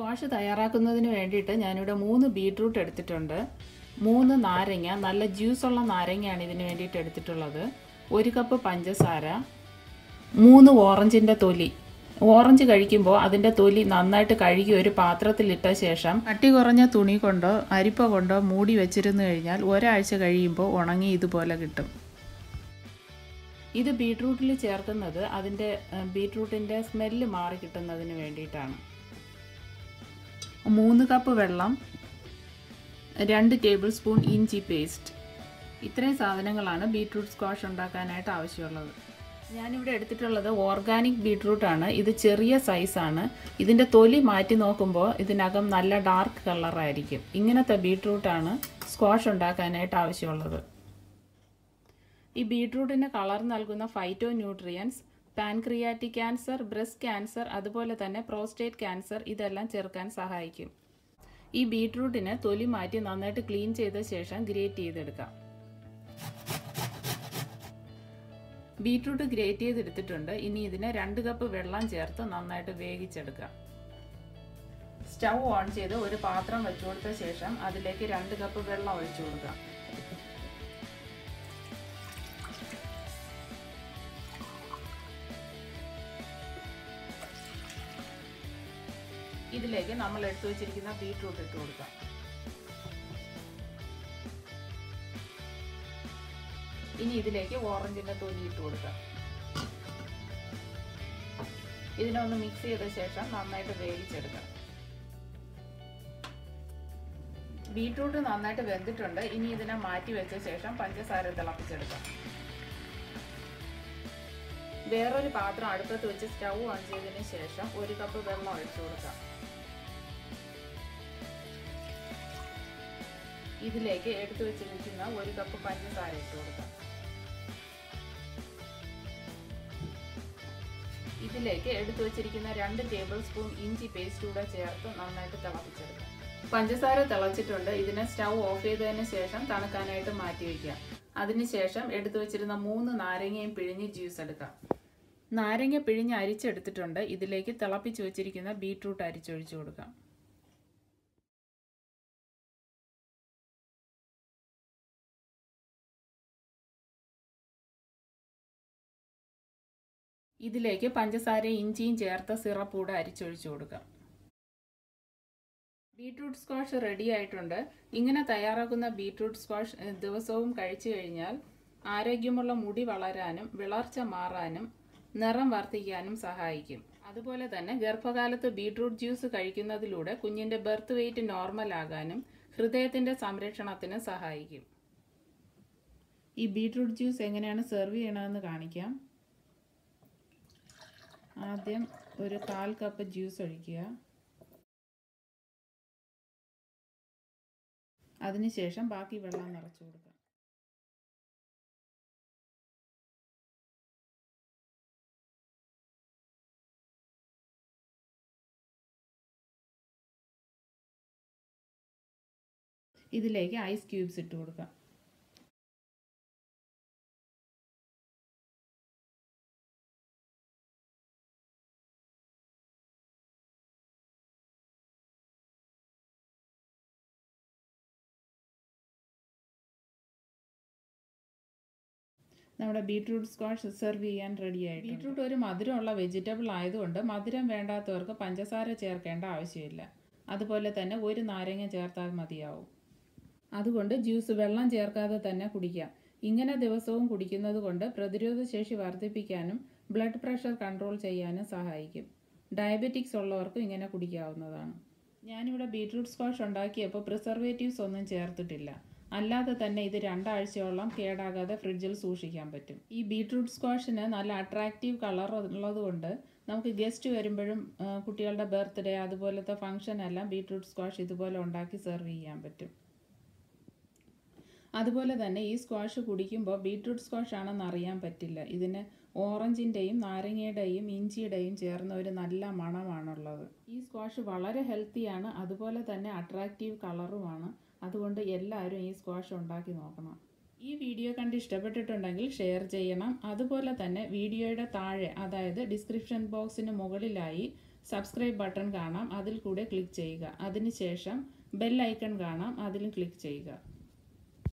Squash തയ്യാറാക്കുന്നതിന് വേണ്ടിയിട്ട് ഞാനിവിടെ മൂന്ന് ബീട്രൂട്ട് എടുത്തിട്ടുണ്ട്. മൂന്ന് നാരങ്ങ നല്ല ജ്യൂസുള്ള നാരങ്ങയാണ് ഇതിന് വേണ്ടിയിട്ട് എടുത്തിട്ടുള്ളത്. ഒരു കപ്പ് പഞ്ചസാര മൂന്ന് ഓറഞ്ചിന്റെ തൊലി. ഓറഞ്ച് കഴിക്കുമ്പോൾ അതിന്റെ തൊലി നന്നായിട്ട് കഴുകി ഒരു പാത്രത്തിലിട്ട ശേഷം കട്ടി കുറഞ്ഞ തുണി കൊണ്ടോ അരിപ്പ കൊണ്ടോ മൂടി വെച്ചിരുന്നു കഴിഞ്ഞാൽ ഒരാഴ്ച കഴിയുമ്പോൾ ഉണങ്ങി ഇതുപോലെ കിട്ടും. ഇത് ബീട്രൂട്ടിൽ ചേർക്കുന്നത് അതിന്റെ ബീട്രൂട്ടിന്റെ സ്മെല്ല് മാറി കിട്ടുന്നതിന് വേണ്ടിയിട്ടാണ്. മൂന്ന് കപ്പ് വെള്ളം രണ്ട് ടേബിൾ സ്പൂൺ ഇഞ്ചി പേസ്റ്റ് ഇത്രയും സാധനങ്ങളാണ് ബീട്രൂട്ട് സ്ക്വാഷ് ഉണ്ടാക്കാനായിട്ട് ആവശ്യമുള്ളത്. ഞാനിവിടെ എടുത്തിട്ടുള്ളത് ഓർഗാനിക് ബീട്രൂട്ടാണ് ഇത് ചെറിയ സൈസാണ് ഇതിന്റെ തൊലി മാറ്റി നോക്കുമ്പോൾ ഇതിനകം നല്ല ഡാർക്ക് കളറായിരിക്കും ഇങ്ങനത്തെ ബീട്രൂട്ടാണ് സ്ക്വാഷ് ഉണ്ടാക്കാനായിട്ട് ആവശ്യമുള്ളത്. ഈ ബീട്രൂട്ടിന് കളർ നൽകുന്ന phytonutrients pancreatic cancer breast cancer അതുപോലെ തന്നെ പ്രോസ്റ്റേറ്റ് ക്യാൻസർ ഇതെല്ലാം ചെറുക്കാൻ സഹായിക്കും. ഈ ബീട്രൂട്ടിന് തൊലി മാറ്റി നന്നായിട്ട് ക്ലീൻ ചെയ്ത ശേഷം ഗ്രേറ്റ് ചെയ്തെടുക്കാം. ബീട്രൂട്ട് ഗ്രേറ്റ് ചെയ്തെടുത്തിട്ടുണ്ട്. ഇനി ഇതിനെ രണ്ട് കപ്പ് വെള്ളം ചേർത്ത് നന്നായിട്ട് വേവിച്ചെടുക്കാം. സ്റ്റൗ ഓൺ ചെയ്ത് ഒരു പാത്രം വെച്ചു കൊടുത്ത ശേഷം അതിലേക്ക് രണ്ട് കപ്പ് വെള്ളം ഒഴിച്ചു കൊടുക്കാം. ഇതിലേക്ക് നമ്മൾ എടുത്തു വെച്ചിരിക്കുന്ന ബീട്രൂട്ട് ഇട്ട് കൊടുക്കാം. ഇനി ഇതിലേക്ക് ഓറഞ്ചിന്റെ തൊലി ഇട്ട് കൊടുക്കാം. ഇതിനൊന്ന് മിക്സ് ചെയ്ത ശേഷം നന്നായിട്ട് വേവിച്ചെടുക്കാം. ബീട്രൂട്ട് നന്നായിട്ട് വെന്തിട്ടുണ്ട്. ഇനി ഇതിനെ മാറ്റി വെച്ച ശേഷം പഞ്ചസാര തിളപ്പിച്ചെടുക്കാം. വേറൊരു പാത്രം അടുപ്പത്ത് വെച്ച് സ്റ്റൗ ഓൺ ചെയ്തതിന് ശേഷം ഒരു കപ്പ് വെള്ളം ഒഴിച്ചു കൊടുക്കാം ഇതിലേക്ക് എടുത്തു വെച്ചിരിക്കുന്ന ഒരു കപ്പ് പഞ്ചസാര ഇട്ട് കൊടുക്കാം ഇതിലേക്ക് എടുത്തു വെച്ചിരിക്കുന്ന രണ്ട് ടേബിൾ സ്പൂൺ ഇഞ്ചി പേസ്റ്റ് കൂടെ ചേർത്ത് നന്നായിട്ട് തിളപ്പിച്ചെടുക്കാം പഞ്ചസാര തിളച്ചിട്ടുണ്ട്. ഇതിനെ സ്റ്റൗ ഓഫ് ചെയ്തതിന് ശേഷം തണുക്കാനായിട്ട് മാറ്റി വയ്ക്കാം അതിനുശേഷം എടുത്തു വെച്ചിരുന്ന മൂന്ന് നാരങ്ങയും പിഴിഞ്ഞ് ജ്യൂസ് എടുക്കാം നാരങ്ങ പിഴിഞ്ഞ് അരിച്ചെടുത്തിട്ടുണ്ട്. ഇതിലേക്ക് തിളപ്പിച്ച് വെച്ചിരിക്കുന്ന ബീട്രൂട്ട് അരിച്ചൊഴിച്ചു കൊടുക്കാം. ഇതിലേക്ക് പഞ്ചസാരയും ഇഞ്ചിയും ചേർത്ത സിറപ്പ് കൂടെ അരിച്ചൊഴിച്ചു കൊടുക്കാം. ബീട്രൂട്ട് സ്ക്വാഷ് റെഡി ആയിട്ടുണ്ട്. ഇങ്ങനെ തയ്യാറാക്കുന്ന ബീട്രൂട്ട് സ്ക്വാഷ് ദിവസവും കഴിച്ചു കഴിഞ്ഞാൽ ആരോഗ്യമുള്ള മുടി വളരാനും വിളർച്ച മാറാനും നിറം വർദ്ധിക്കാനും സഹായിക്കും. അതുപോലെ തന്നെ ഗർഭകാലത്ത് ബീട്രൂട്ട് ജ്യൂസ് കഴിക്കുന്നതിലൂടെ കുഞ്ഞിന്റെ ബർത്ത് വെയിറ്റ് നോർമൽ ആകാനും ഹൃദയത്തിന്റെ സംരക്ഷണത്തിന് സഹായിക്കും. ഈ ബീട്രൂട്ട് ജ്യൂസ് എങ്ങനെയാണ് സെർവ് ചെയ്യണമെന്ന് കാണിക്കാം. ആദ്യം ഒരു കാൽ കപ്പ് ജ്യൂസ് ഒഴിക്കുക. അതിനുശേഷം ബാക്കി വെള്ളം നിറച്ചു കൊടുക്കുക. ഇതിലേക്ക് ഐസ് ക്യൂബ്സ് ഇട്ട് കൊടുക്കാം. നമ്മുടെ ബീട്രൂട്ട് സ്ക്വാഷ് സെർവ് ചെയ്യാൻ റെഡി ആയി ബീട്രൂട്ട് ഒരു മധുരമുള്ള വെജിറ്റബിൾ ആയതുകൊണ്ട് മധുരം വേണ്ടാത്തവർക്ക് പഞ്ചസാര ചേർക്കേണ്ട ആവശ്യമില്ല. അതുപോലെ തന്നെ ഒരു നാരങ്ങ ചേർത്താൽ മതിയാവും. അതുകൊണ്ട് ജ്യൂസ് വെള്ളം ചേർക്കാതെ തന്നെ കുടിക്കാം. ഇങ്ങനെ ദിവസവും കുടിക്കുന്നത് കൊണ്ട് പ്രതിരോധ ശേഷി വർദ്ധിപ്പിക്കാനും ബ്ലഡ് പ്രഷർ കൺട്രോൾ ചെയ്യാനും സഹായിക്കും. ഡയബറ്റിക്സ് ഉള്ളവർക്കും ഇങ്ങനെ കുടിക്കാവുന്നതാണ്. ഞാനിവിടെ ബീട്രൂട്ട് സ്ക്വാഷ് ഉണ്ടാക്കിയപ്പോൾ പ്രിസർവേറ്റീവ്സ് ഒന്നും ചേർത്തിട്ടില്ല. അല്ലാതെ തന്നെ ഇത് രണ്ടാഴ്ചയോളം കേടാകാതെ ഫ്രിഡ്ജിൽ സൂക്ഷിക്കാൻ പറ്റും. ഈ ബീട്രൂട്ട് സ്ക്വാഷിന് നല്ല അട്രാക്റ്റീവ് കളർ ഉള്ളതുകൊണ്ട് നമുക്ക് ഗസ്റ്റ് വരുമ്പോഴും കുട്ടികളുടെ ബർത്ത്ഡേ അതുപോലത്തെ ഫംഗ്ഷൻ എല്ലാം ബീട്രൂട്ട് സ്ക്വാഷ് ഇതുപോലെ ഉണ്ടാക്കി സെർവ് ചെയ്യാൻ പറ്റും. അതുപോലെ തന്നെ ഈ സ്ക്വാഷ് കുടിക്കുമ്പോൾ ബീട്രൂട്ട് സ്ക്വാഷ് ആണെന്ന് അറിയാൻ പറ്റില്ല. ഇതിന് ഓറഞ്ചിന്റെയും നാരങ്ങയുടെയും ഇഞ്ചിയുടെയും ചേർന്ന ഒരു നല്ല മണമാണുള്ളത്. ഈ സ്ക്വാഷ് വളരെ ഹെൽത്തിയാണ് അതുപോലെ തന്നെ അട്രാക്റ്റീവ് കളറുമാണ് അതുകൊണ്ട് എല്ലാവരും ഈ സ്ക്വാഷ് ഉണ്ടാക്കി നോക്കണം. ഈ വീഡിയോ കണ്ട് ഇഷ്ടപ്പെട്ടിട്ടുണ്ടെങ്കിൽ ഷെയർ ചെയ്യണം. അതുപോലെ തന്നെ വീഡിയോയുടെ താഴെ അതായത് ഡിസ്ക്രിപ്ഷൻ ബോക്സിന് മുകളിലായി സബ്സ്ക്രൈബ് ബട്ടൺ കാണാം. അതിൽ കൂടെ ക്ലിക്ക് ചെയ്യുക. അതിനുശേഷം ബെൽ ഐക്കൺ കാണാം. അതിലും ക്ലിക്ക് ചെയ്യുക.